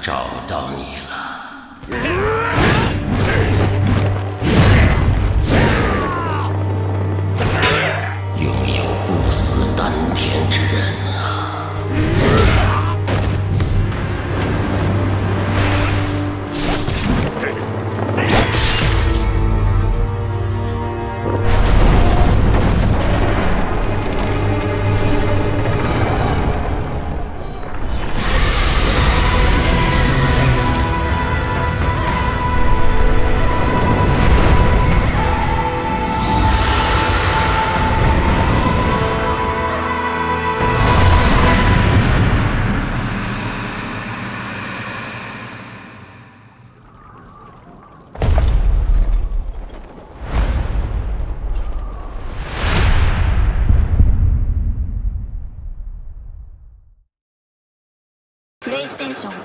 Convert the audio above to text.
找到你了，小虎